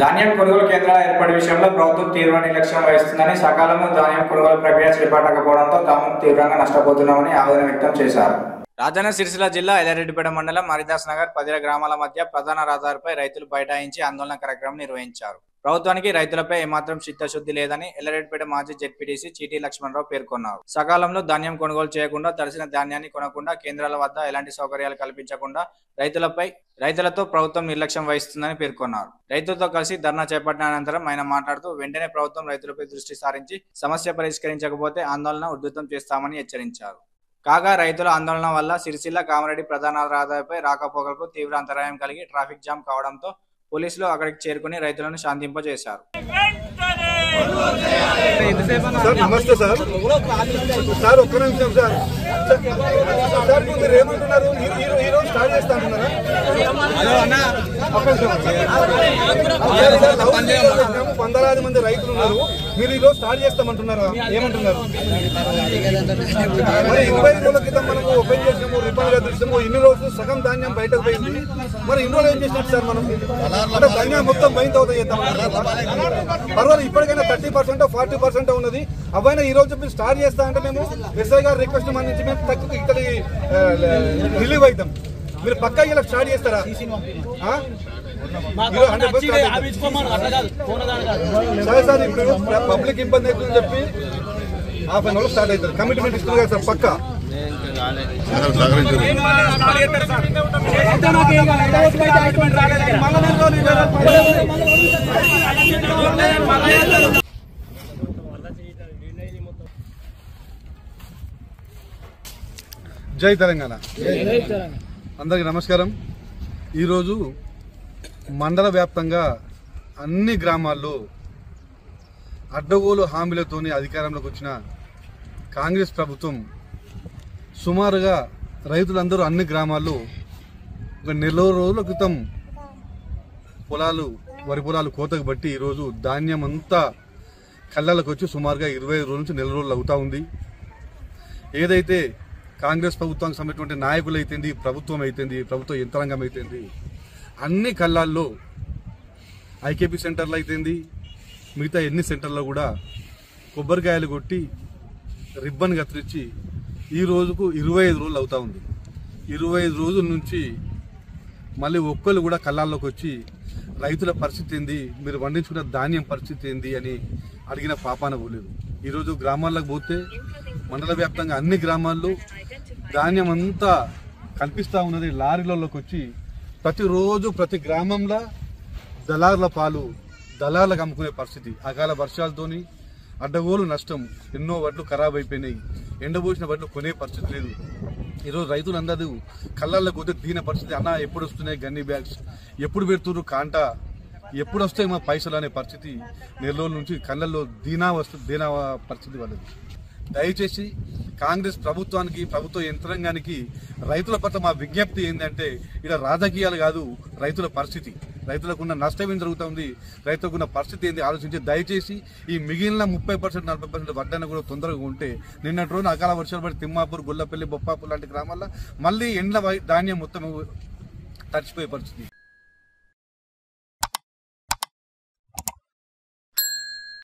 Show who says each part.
Speaker 1: ధాన్యం కొనుగోలు కేంద్రాల ఏర్పాటు విషయంలో ప్రభుత్వం తీవ్ర నిర్లక్ష్యం వహిస్తుందని సకాలంలో ధాన్యం కొనుగోలు ప్రక్రియ చేపట్టకపోవడంతో తాము తీవ్రంగా నష్టపోతున్నామని ఆవేదన వ్యక్తం చేశారు. రాజన్న సిరిసిల్ల జిల్లా ఎల్లారెడ్డిపేట మండలం హరిదాస్ నగర్ పదిర గ్రామాల మధ్య ప్రధాన రహదారిపై రైతులు బైఠాయించి ఆందోళన కార్యక్రమం నిర్వహించారు. ప్రభుత్వానికి రైతులపై ఏమాత్రం చిత్తశుద్ధి లేదని ఎల్లరెడ్డిపేట మాజీ జెడ్పీటీసీ చీటీ లక్ష్మణరావు పేర్కొన్నారు. సకాలంలో ధాన్యం కొనుగోలు చేయకుండా తడిసిన ధాన్యాన్ని కొనకుండా కేంద్రాల వద్ద ఎలాంటి సౌకర్యాలు కల్పించకుండా రైతులపై రైతులతో ప్రభుత్వం నిర్లక్ష్యం వహిస్తుందని పేర్కొన్నారు. రైతులతో కలిసి ధర్నా చేపట్టిన అనంతరం ఆయన మాట్లాడుతూ వెంటనే ప్రభుత్వం రైతులపై దృష్టి సారించి సమస్య పరిష్కరించకపోతే ఆందోళన ఉధృతం చేస్తామని హెచ్చరించారు. కాగా రైతుల ఆందోళన వల్ల సిరిసిల్ల కామరెడ్డి ప్రధాన రహదారిపై రాకపోకలకు తీవ్ర అంతరాయం కలిగి ట్రాఫిక్ జామ్ కావడంతో పోలీసులు అక్కడికి చేరుకుని రైతులను శాంతింపజేశారు.
Speaker 2: సార్ నమస్తే సార్. సార్ ఒక్క నిమిషం సార్. సార్ మీరు ఏమంటున్నారు? ఈ- స్టార్ట్ చేస్తా అంటున్నారా ఒక్క నిమిషం. సార్, సార్, లౌడ్ స్పీకర్ పెట్టాము. వందలాది మంది రైతులు ఉన్నారు. మీరు ఈరోజు స్టార్ట్ చేస్తామంటున్నారా? ఏమంటున్నారు? మరి ఇరవై రోజుల క్రితం మనము ఓపెన్ చేసినాము రిపేర్ చేసాము ఇన్ని రోజులు సగం ధాన్యం బయటకు పోయింది. మరి ఇన్ని రోజులు ఏం చేసినట్టు సార్ మనం? అంటే ధాన్యం మొత్తం బయట అవుతాయి చేద్దాం పర్వాలేదు ఇప్పటికైనా థర్టీ పర్సెంట్ ఫార్టీ పర్సెంట్ ఉన్నది. అవైనా ఈ రోజు మీరు స్టార్ట్ చేస్తా అంటే మేము ఎస్ఐ గారు రిక్వెస్ట్ మన నుంచి మేము తక్కువ ఇక్కడ రిలీవ్ అవుతాం మీరు పక్కా ఇలా స్టార్ట్ చేస్తారా? ఆ? మీరు 100% start అవుతాం. సరే సార్ ఇప్పుడు పబ్లిక్ ఇబ్బంది అవుతుందని చెప్పి హాఫ్ అన్ అవర్ స్టార్ట్ అవుతుంది కమిట్మెంట్ ఇస్తుంది కదా సార్ పక్కా? జై తెలంగాణ. అందరికీ నమస్కారం. ఈరోజు మండల వ్యాప్తంగా అన్ని గ్రామాల్లో అడ్డగోలు హామీలతోని అధికారంలోకి వచ్చిన కాంగ్రెస్ ప్రభుత్వం సుమారుగా రైతులందరూ అన్ని గ్రామాల్లో ఒక నెల రోజుల క్రితం పొలాలు వరి పొలాలు కోతకు బట్టి ఈరోజు ధాన్యం అంతా కళ్ళలకు వచ్చి సుమారుగా ఇరవై రోజుల నుంచి నెల రోజులు అవుతా ఉంది. ఏదైతే కాంగ్రెస్ ప్రభుత్వానికి సంబంధించిన నాయకులు అయితేంది ప్రభుత్వం అయితేంది ప్రభుత్వ యంత్రాంగం అయితేంది అన్ని కళ్ళాల్లో ఐకేపీ సెంటర్లు అయితేంది మిగతా ఎన్ని సెంటర్లో కూడా కొబ్బరికాయలు కొట్టి రిబ్బన్ కత్తిరించి ఈ రోజుకు ఇరవై ఐదు రోజులు అవుతా ఉంది. ఇరవై ఐదు రోజుల నుంచి మళ్ళీ ఒక్కళ్ళు కూడా కళ్ళాల్లోకి వచ్చి రైతుల పరిస్థితి ఏంది మీరు పండించుకున్న ధాన్యం పరిస్థితి ఏంది అని అడిగిన పాపాన పోలేదు. ఈరోజు గ్రామాల్లోకి పోతే మండల వ్యాప్తంగా అన్ని గ్రామాల్లో ధాన్యం అంతా కనిపిస్తూ ఉన్నది లారీలలోకి వచ్చి ప్రతిరోజు ప్రతి గ్రామంలో దళారుల పాలు దళారులకు అమ్ముకునే పరిస్థితి. అకాల వర్షాలతోని అడ్డగోలు నష్టం. ఎన్నో వడ్లు ఖరాబ్ అయిపోయినాయి. ఎండబోసిన వడ్లు కొనే పరిస్థితి లేదు. ఈరోజు రైతులందరూ కళ్ళల్లో కొద్ది దీన పరిస్థితి అన్న ఎప్పుడు వస్తున్నాయి గన్ని బ్యాగ్స్? ఎప్పుడు పెడుతున్నారు కాంట? ఎప్పుడు వస్తాయి మా పైసలు? అనే పరిస్థితి నెల నుంచి కళ్ళల్లో దీనా వస్తు దీనా పరిస్థితి వాళ్ళది దయచేసి కాంగ్రెస్ ప్రభుత్వానికి ప్రభుత్వ యంత్రాంగానికి రైతుల పట్ల మా విజ్ఞప్తి ఏంటంటే ఇక్కడ రాజకీయాలు కాదు రైతుల పరిస్థితి. రైతులకున్న నష్టం ఏం జరుగుతుంది రైతులకున్న పరిస్థితి ఏంది ఆలోచించి దయచేసి ఈ మిగిలిన ముప్పై పర్సెంట్ నలభై పర్సెంట్ వడ్డన కూడా తొందరగా ఉంటే నిన్నటి రోజున అకాల వర్షాలు పడి తిమ్మాపూర్ గుల్లపల్లి బొప్పాపూర్ లాంటి గ్రామాల్లో మళ్ళీ ఎండ్ల వై- ధాన్యం మొత్తం తడిచిపోయే పరిస్థితి.